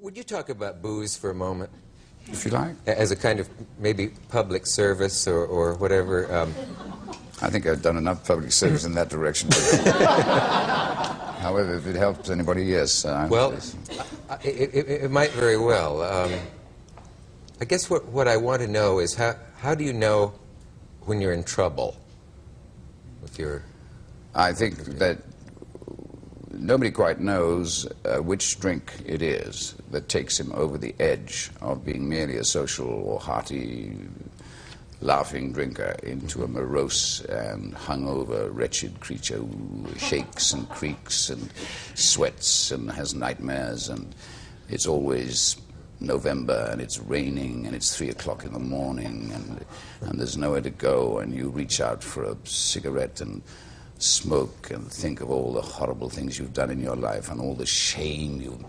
Would you talk about booze for a moment? If you like. As a kind of maybe public service or, or whatever? Um, I think I've done enough public service in that direction. However, if it helps anybody, yes. Uh, well, yes. it, it, it, might very well. Um, I guess what, what I want to know is how, how do you know when you're in trouble with your... I think that nobody quite knows uh, which drink it is that takes him over the edge of being merely a social or hearty, laughing drinker into a morose and hungover, wretched creature who shakes and creaks and sweats and has nightmares. And it's always November and it's raining and it's three o'clock in the morning and, and there's nowhere to go and you reach out for a cigarette and smoke and think of all the horrible things you've done in your life and all the shame you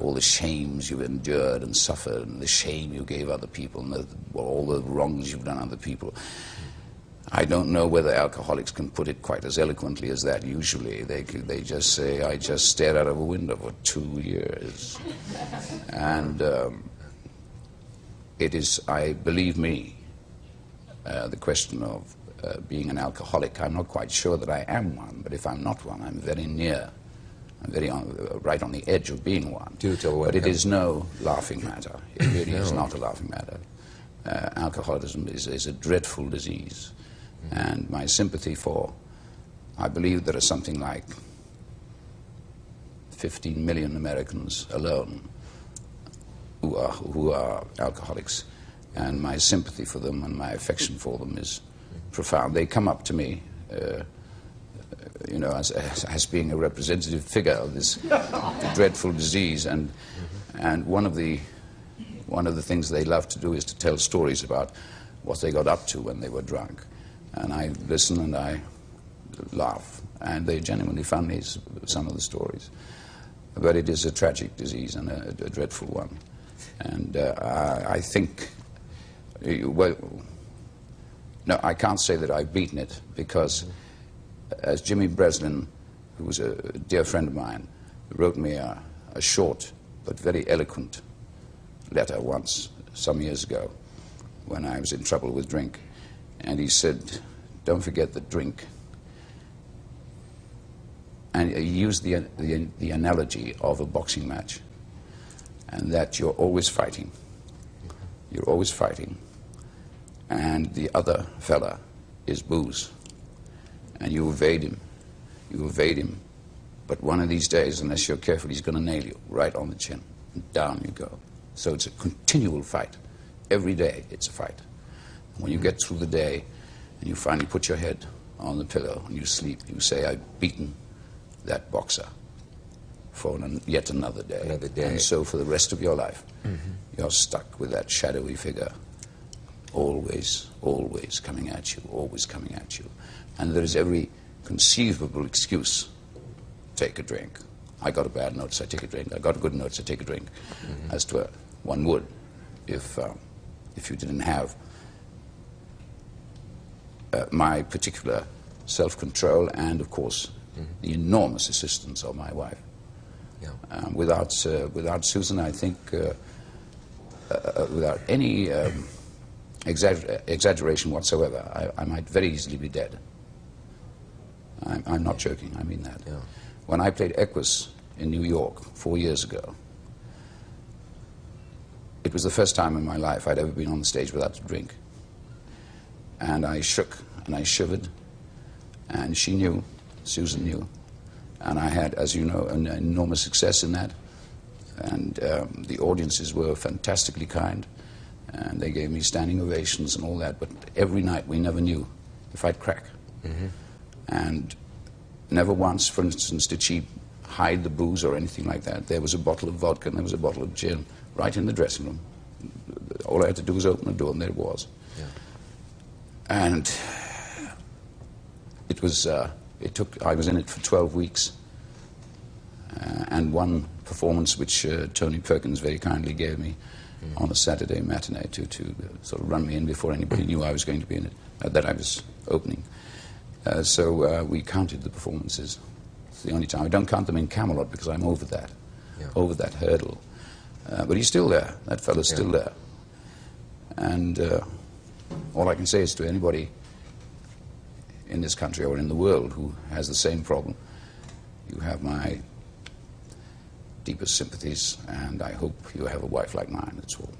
all the shames you've endured and suffered and the shame you gave other people and the, all the wrongs you've done other people. I don't know whether alcoholics can put it quite as eloquently as that. Usually, they they just say, "I just stared out of a window for two years," and um, it is, I believe me, uh, the question of uh, being an alcoholic. I'm not quite sure that I am one, but if I'm not one, I'm very near. I'm very on, uh, right on the edge of being one. But it is no laughing matter. It really no. is not a laughing matter. Uh, alcoholism is, is, a dreadful disease. Mm. And my sympathy for, I believe there are something like 15 million Americans alone who are, who are alcoholics. And my sympathy for them and my affection for them is profound. They come up to me, uh, you know, as, as, being a representative figure of this dreadful disease, and and one of the one of the things they love to do is to tell stories about what they got up to when they were drunk, and I listen and I laugh, and they genuinely funny some of the stories, but it is a tragic disease and a, a dreadful one, and uh, I, I think well no, I can't say that I've beaten it because, uh, as Jimmy Breslin, who was a dear friend of mine, wrote me a, a short but very eloquent letter once, some years ago, when I was in trouble with drink. And he said, Don't forget the drink. And he used the, the, the analogy of a boxing match, and that you're always fighting. You're always fighting and the other fella is booze. And you evade him. You evade him. But one of these days, unless you're careful, he's going to nail you right on the chin. And down you go. So it's a continual fight. Every day it's a fight. And when you get through the day and you finally put your head on the pillow and you sleep, you say, I've beaten that boxer for an, yet another day. Another day. And so for the rest of your life, mm -hmm. you're stuck with that shadowy figure always, always coming at you, always coming at you. And there is every conceivable excuse. Take a drink. I got a bad notice, I take a drink. I got a good notice, I take a drink. Mm-hmm. As to a, one would if, uh, if you didn't have uh, my particular self control and, of course, mm-hmm. the enormous assistance of my wife. Yeah. Um, without, uh, without Susan, I think, uh, uh, without any. Um, exagger exaggeration whatsoever. I, I, might very easily be dead. I'm, I'm not joking, I mean that. Yeah. When I played Equus in New York four years ago, it was the first time in my life I'd ever been on the stage without a drink. And I shook and I shivered, and she knew, Susan knew. And I had, as you know, an enormous success in that. And um, the audiences were fantastically kind and they gave me standing ovations and all that. But every night we never knew if I'd crack. Mm-hmm. And never once, for instance, did she hide the booze or anything like that. There was a bottle of vodka and there was a bottle of gin right in the dressing room. All I had to do was open the door and there it was. Yeah. And it was, uh, it took, I was in it for 12 weeks. Uh, and one performance which uh, Tony Perkins very kindly gave me mm. on a Saturday matinee to, to uh, sort of run me in before anybody knew I was going to be in it, uh, that I was opening. Uh, so uh, we counted the performances. It's the only time. I don't count them in Camelot because I'm over that, yeah. over that hurdle. Uh, but he's still there. That fellow's yeah. still there. And all I can say is to anybody in this country or in the world who has the same problem, you have my deepest sympathies, and I hope you have a wife like mine, that's all.